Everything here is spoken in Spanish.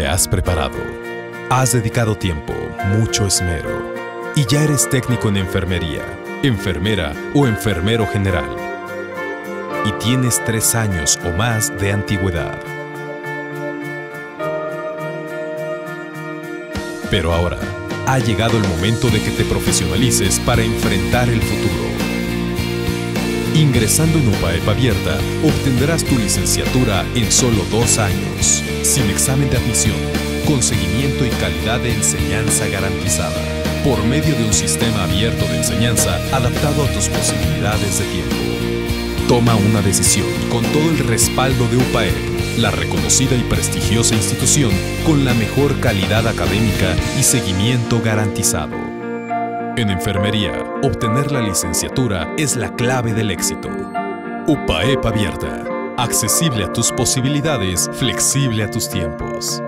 Te has preparado, has dedicado tiempo, mucho esmero y ya eres técnico en enfermería, enfermera o enfermero general. Y tienes tres años o más de antigüedad. Pero ahora, ha llegado el momento de que te profesionalices para enfrentar el futuro. Ingresando en UPAEP abierta, obtendrás tu licenciatura en solo dos años, sin examen de admisión, con seguimiento y calidad de enseñanza garantizada, por medio de un sistema abierto de enseñanza adaptado a tus posibilidades de tiempo. Toma una decisión con todo el respaldo de UPAEP, la reconocida y prestigiosa institución con la mejor calidad académica y seguimiento garantizado. En enfermería, obtener la licenciatura es la clave del éxito. UPAEP abierta, accesible a tus posibilidades, flexible a tus tiempos.